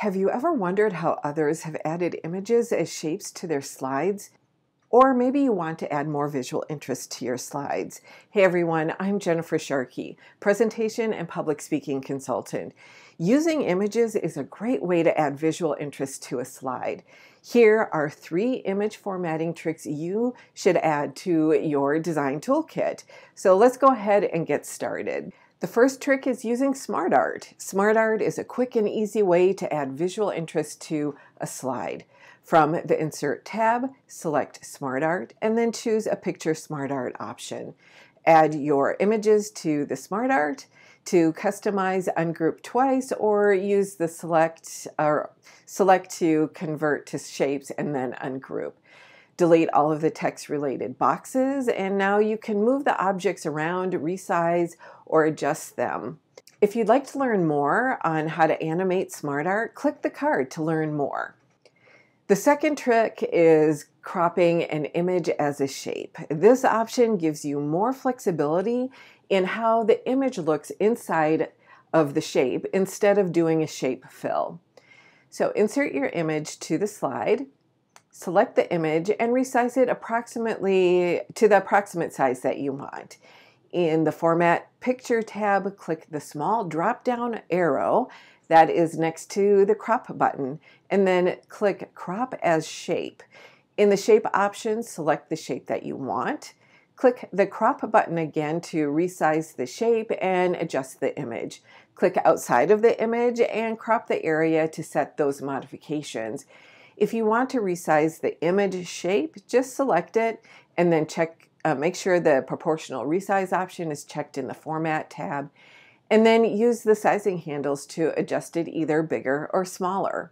Have you ever wondered how others have added images as shapes to their slides? Or maybe you want to add more visual interest to your slides. Hey everyone, I'm Jennifer Sharkey, presentation and public speaking consultant. Using images is a great way to add visual interest to a slide. Here are three image formatting tricks you should add to your design toolkit. So let's go ahead and get started. The first trick is using SmartArt. SmartArt is a quick and easy way to add visual interest to a slide. From the Insert tab, select SmartArt and then choose a Picture SmartArt option. Add your images to the SmartArt to customize ungroup twice or use the select or select to convert to shapes and then ungroup delete all of the text related boxes, and now you can move the objects around, resize, or adjust them. If you'd like to learn more on how to animate SmartArt, click the card to learn more. The second trick is cropping an image as a shape. This option gives you more flexibility in how the image looks inside of the shape instead of doing a shape fill. So insert your image to the slide select the image and resize it approximately to the approximate size that you want. In the Format Picture tab, click the small drop-down arrow that is next to the crop button and then click crop as shape. In the shape options, select the shape that you want. Click the crop button again to resize the shape and adjust the image. Click outside of the image and crop the area to set those modifications. If you want to resize the image shape, just select it and then check, uh, make sure the proportional resize option is checked in the Format tab, and then use the sizing handles to adjust it either bigger or smaller.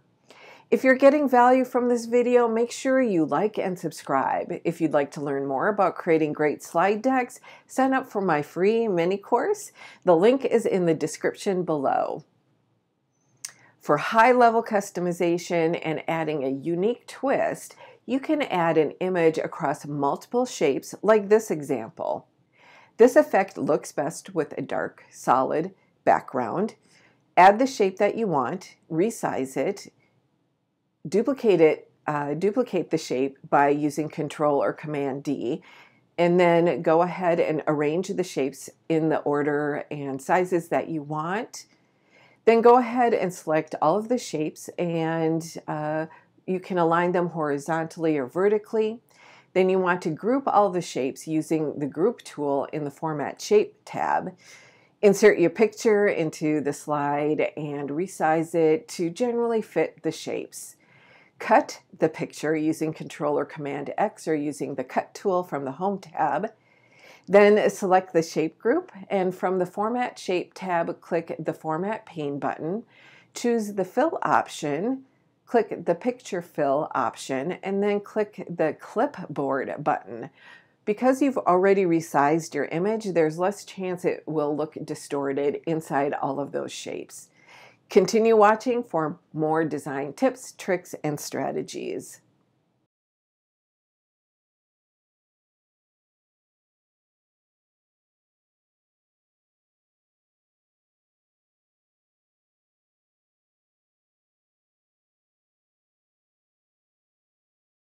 If you're getting value from this video, make sure you like and subscribe. If you'd like to learn more about creating great slide decks, sign up for my free mini course. The link is in the description below. For high level customization and adding a unique twist, you can add an image across multiple shapes like this example. This effect looks best with a dark, solid background. Add the shape that you want, resize it, duplicate it, uh, duplicate the shape by using Control or Command D, and then go ahead and arrange the shapes in the order and sizes that you want. Then go ahead and select all of the shapes and uh, you can align them horizontally or vertically. Then you want to group all the shapes using the group tool in the Format Shape tab. Insert your picture into the slide and resize it to generally fit the shapes. Cut the picture using Control or Command X or using the Cut tool from the Home tab. Then select the shape group and from the Format Shape tab, click the Format Pane button. Choose the Fill option, click the Picture Fill option, and then click the Clipboard button. Because you've already resized your image, there's less chance it will look distorted inside all of those shapes. Continue watching for more design tips, tricks, and strategies.